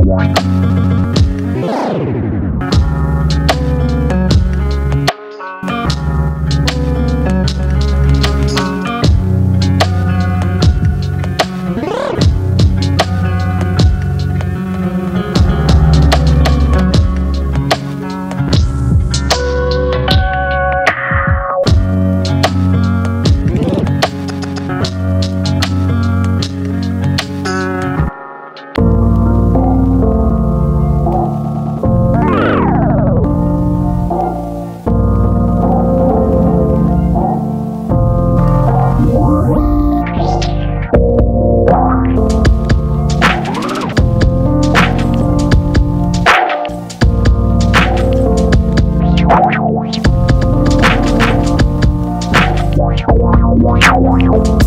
one. you.